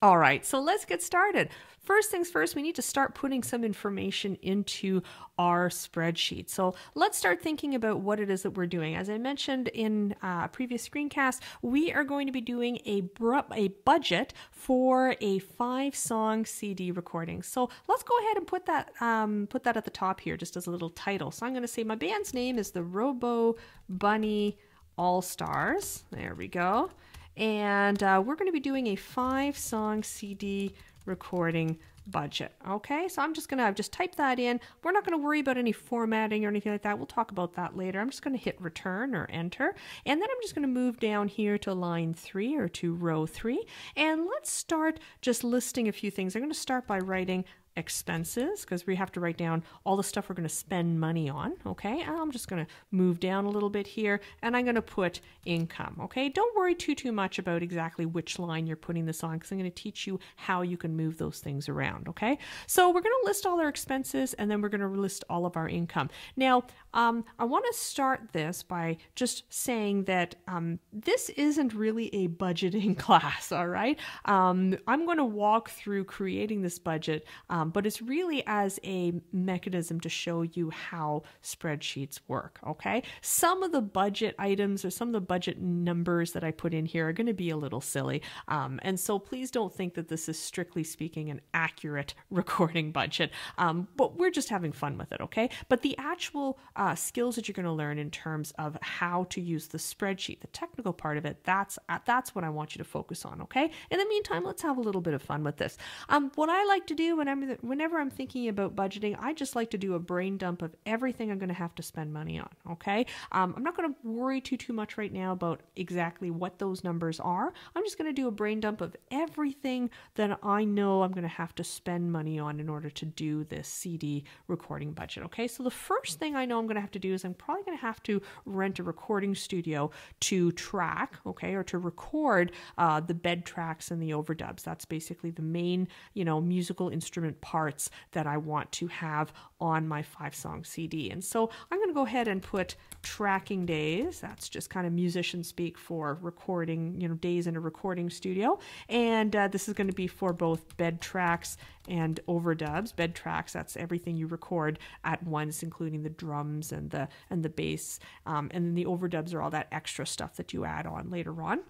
All right, so let's get started. First things first, we need to start putting some information into our spreadsheet. So let's start thinking about what it is that we're doing. As I mentioned in uh, a previous screencast, we are going to be doing a, a budget for a five song CD recording. So let's go ahead and put that, um, put that at the top here just as a little title. So I'm going to say my band's name is the Robo Bunny All Stars. There we go and uh, we're going to be doing a five song CD recording budget. Okay, so I'm just going to just type that in. We're not going to worry about any formatting or anything like that. We'll talk about that later. I'm just going to hit return or enter, and then I'm just going to move down here to line three or to row three, and let's start just listing a few things. I'm going to start by writing expenses because we have to write down all the stuff we're going to spend money on. Okay, I'm just going to move down a little bit here and I'm going to put income. Okay, don't worry too, too much about exactly which line you're putting this on because I'm going to teach you how you can move those things around. Okay, so we're going to list all our expenses and then we're going to list all of our income. Now, um, I want to start this by just saying that um, this isn't really a budgeting class, all right? Um, I'm going to walk through creating this budget, um, but it's really as a mechanism to show you how spreadsheets work, okay? Some of the budget items or some of the budget numbers that I put in here are going to be a little silly, um, and so please don't think that this is strictly speaking an accurate recording budget, um, but we're just having fun with it, okay? But the actual uh, skills that you're going to learn in terms of how to use the spreadsheet, the technical part of it, that's uh, that's what I want you to focus on. Okay. In the meantime, let's have a little bit of fun with this. Um, what I like to do when I'm whenever I'm thinking about budgeting, I just like to do a brain dump of everything I'm going to have to spend money on. Okay. Um, I'm not going to worry too too much right now about exactly what those numbers are. I'm just going to do a brain dump of everything that I know I'm going to have to spend money on in order to do this CD recording budget. Okay. So the first thing I know I'm going to have to do is I'm probably going to have to rent a recording studio to track, okay, or to record uh, the bed tracks and the overdubs. That's basically the main, you know, musical instrument parts that I want to have on my five song CD. And so I'm going to go ahead and put tracking days. That's just kind of musician speak for recording, you know, days in a recording studio. And uh, this is going to be for both bed tracks and overdubs. Bed tracks, that's everything you record at once, including the drums and the and the bass. Um, and then the overdubs are all that extra stuff that you add on later on.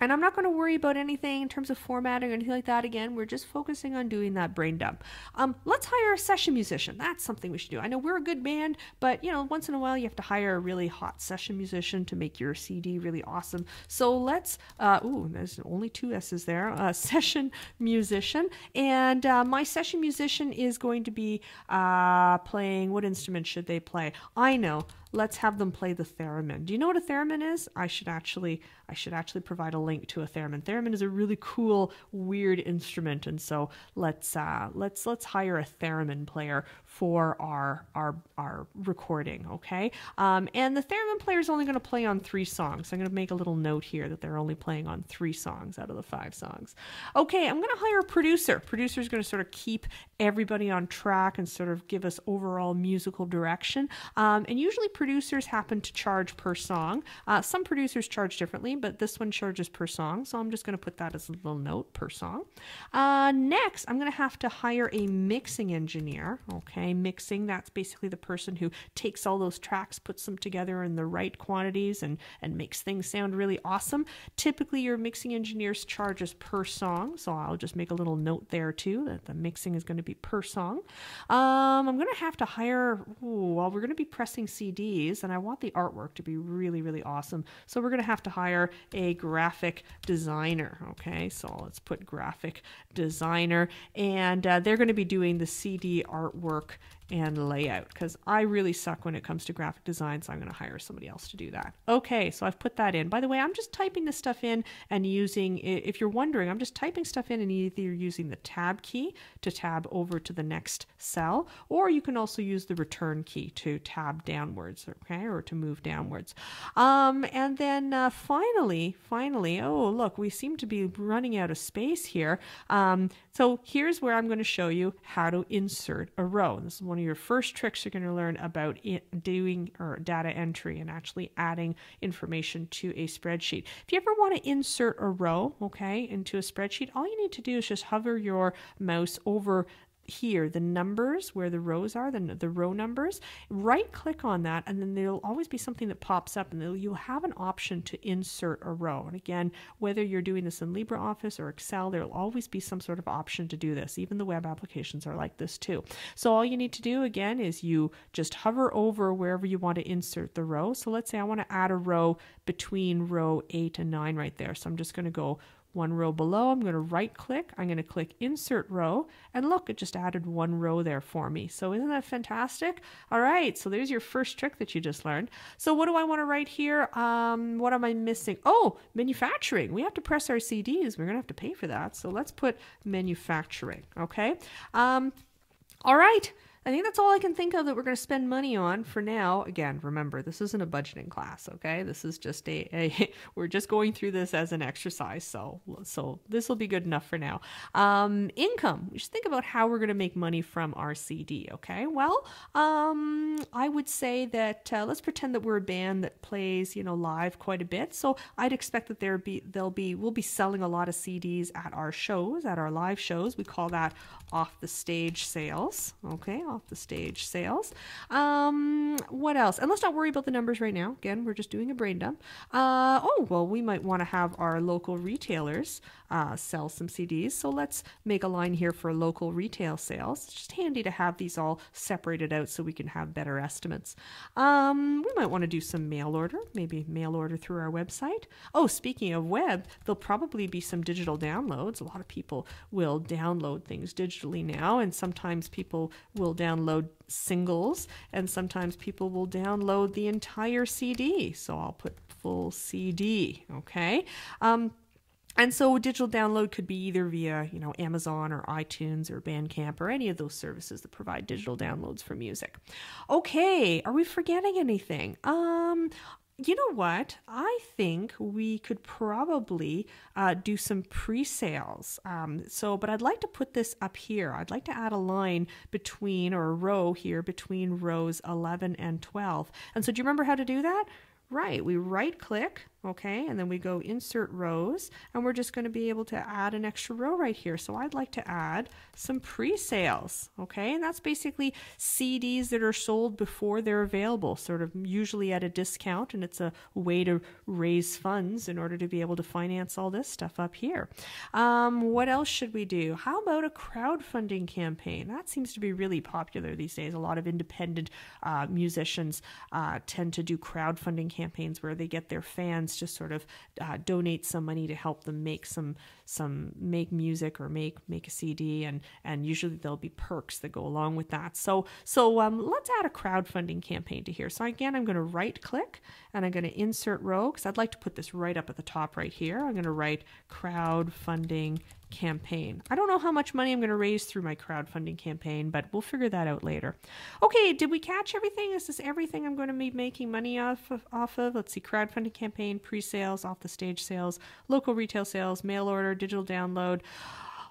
And I'm not going to worry about anything in terms of formatting or anything like that. Again, we're just focusing on doing that brain dump. Um, let's hire a session musician. That's something we should do. I know we're a good band, but you know, once in a while you have to hire a really hot session musician to make your CD really awesome. So let's, uh, ooh, there's only two S's there, uh, session musician. And uh, my session musician is going to be uh, playing, what instrument should they play? I know let's have them play the theremin. Do you know what a theremin is? I should actually I should actually provide a link to a theremin. Theremin is a really cool, weird instrument, and so let's uh, let's let's hire a theremin player for our our our recording. Okay, um, and the theremin player is only going to play on three songs. I'm going to make a little note here that they're only playing on three songs out of the five songs. Okay, I'm going to hire a producer. Producer is going to sort of keep everybody on track and sort of give us overall musical direction. Um, and usually producers happen to charge per song. Uh, some producers charge differently, but this one charges per song. So I'm just going to put that as a little note per song. Uh, next, I'm going to have to hire a mixing engineer. Okay, mixing, that's basically the person who takes all those tracks, puts them together in the right quantities, and, and makes things sound really awesome. Typically, your mixing engineers charges per song. So I'll just make a little note there too that the mixing is going to be per song. Um, I'm going to have to hire, ooh, well, we're going to be pressing CDs and I want the artwork to be really, really awesome. So we're going to have to hire a graphic designer. Okay, so let's put graphic designer, and uh, they're going to be doing the CD artwork and layout because I really suck when it comes to graphic design, so I'm going to hire somebody else to do that. Okay, so I've put that in. By the way, I'm just typing this stuff in and using, if you're wondering, I'm just typing stuff in and either using the tab key to tab over to the next cell, or you can also use the return key to tab downwards, okay, or to move downwards. Um, and then uh, finally, finally, oh, look, we seem to be running out of space here. Um, so here's where I'm going to show you how to insert a row. This is one of your first tricks you're going to learn about doing or data entry and actually adding information to a spreadsheet. If you ever want to insert a row, okay, into a spreadsheet, all you need to do is just hover your mouse over here, the numbers where the rows are, the, the row numbers, right click on that, and then there'll always be something that pops up, and you'll have an option to insert a row. And again, whether you're doing this in LibreOffice or Excel, there'll always be some sort of option to do this. Even the web applications are like this too. So all you need to do again is you just hover over wherever you want to insert the row. So let's say I want to add a row between row 8 and 9 right there. So I'm just going to go one row below. I'm going to right click. I'm going to click insert row and look, it just added one row there for me. So isn't that fantastic? All right. So there's your first trick that you just learned. So what do I want to write here? Um, what am I missing? Oh, manufacturing. We have to press our CDs. We're going to have to pay for that. So let's put manufacturing. Okay. Um, all right. I think that's all I can think of that we're going to spend money on for now. Again, remember, this isn't a budgeting class, okay? This is just a, a we're just going through this as an exercise. So, so this will be good enough for now. Um, income. We should think about how we're going to make money from our CD, okay? Well, um, I would say that uh, let's pretend that we're a band that plays, you know, live quite a bit. So I'd expect that there be there'll be we'll be selling a lot of CDs at our shows, at our live shows. We call that off the stage sales, okay? Off the stage sales. Um, what else? And let's not worry about the numbers right now. Again, we're just doing a brain dump. Uh, oh, well, we might want to have our local retailers uh, sell some CDs. So let's make a line here for local retail sales. It's just handy to have these all separated out so we can have better estimates. Um, we might want to do some mail order, maybe mail order through our website. Oh, speaking of web, there'll probably be some digital downloads. A lot of people will download things digitally now, and sometimes people will download singles, and sometimes people will download the entire CD. So I'll put full CD, okay? Um, and so digital download could be either via, you know, Amazon or iTunes or Bandcamp or any of those services that provide digital downloads for music. Okay, are we forgetting anything? Um, you know what? I think we could probably uh, do some pre-sales. Um, so, but I'd like to put this up here. I'd like to add a line between or a row here between rows 11 and 12. And so, do you remember how to do that? Right. We right click okay? And then we go insert rows and we're just going to be able to add an extra row right here. So I'd like to add some pre-sales, okay? And that's basically CDs that are sold before they're available, sort of usually at a discount and it's a way to raise funds in order to be able to finance all this stuff up here. Um, what else should we do? How about a crowdfunding campaign? That seems to be really popular these days. A lot of independent uh, musicians uh, tend to do crowdfunding campaigns where they get their fans friends just sort of uh, donate some money to help them make some some make music or make make a CD, and and usually there'll be perks that go along with that. So so um, let's add a crowdfunding campaign to here. So again, I'm going to right click and I'm going to insert row because I'd like to put this right up at the top right here. I'm going to write crowdfunding campaign. I don't know how much money I'm going to raise through my crowdfunding campaign, but we'll figure that out later. Okay, did we catch everything? Is this everything I'm going to be making money off of? Off of? Let's see, crowdfunding campaign, pre-sales, off the stage sales, local retail sales, mail order, digital download.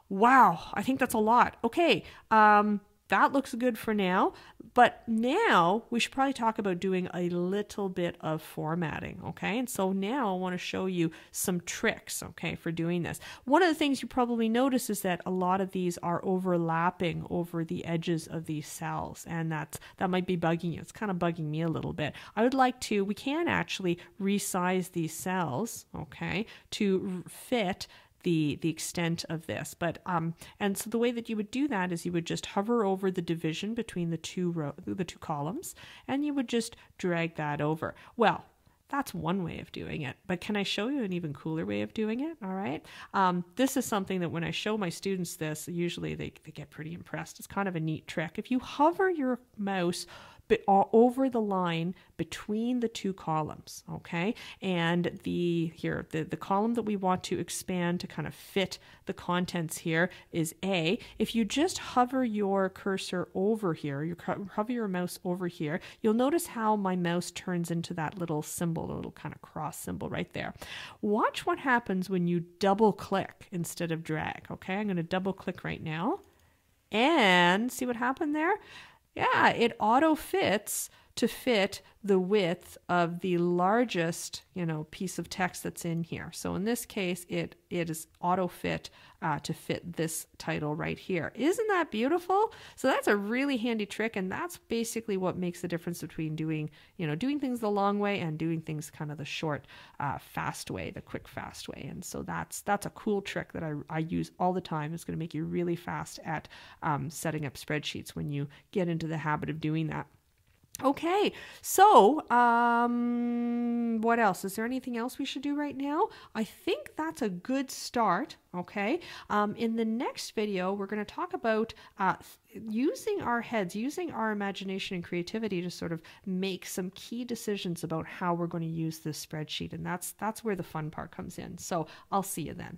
Wow, I think that's a lot. Okay, um, that looks good for now. But now we should probably talk about doing a little bit of formatting, okay? And so now I want to show you some tricks, okay, for doing this. One of the things you probably notice is that a lot of these are overlapping over the edges of these cells, and that's that might be bugging you. It's kind of bugging me a little bit. I would like to, we can actually resize these cells, okay, to fit the the extent of this but um and so the way that you would do that is you would just hover over the division between the two row the two columns and you would just drag that over well that's one way of doing it. But can I show you an even cooler way of doing it? All right. Um, this is something that when I show my students this, usually they, they get pretty impressed. It's kind of a neat trick. If you hover your mouse over the line between the two columns, okay? And the here the, the column that we want to expand to kind of fit the contents here is A. If you just hover your cursor over here, you hover your mouse over here, you'll notice how my mouse turns into that little symbol, the little kind of cross symbol right there. Watch what happens when you double click instead of drag, okay? I'm going to double click right now and see what happened there yeah, it auto fits to fit the width of the largest, you know, piece of text that's in here. So in this case, it it is auto fit uh, to fit this title right here. Isn't that beautiful? So that's a really handy trick, and that's basically what makes the difference between doing, you know, doing things the long way and doing things kind of the short, uh, fast way, the quick, fast way. And so that's that's a cool trick that I, I use all the time. It's going to make you really fast at um, setting up spreadsheets when you get into the habit of doing that. Okay, so um, what else? Is there anything else we should do right now? I think that's a good start. Okay, um, in the next video, we're going to talk about uh, using our heads, using our imagination and creativity to sort of make some key decisions about how we're going to use this spreadsheet, and that's that's where the fun part comes in. So I'll see you then.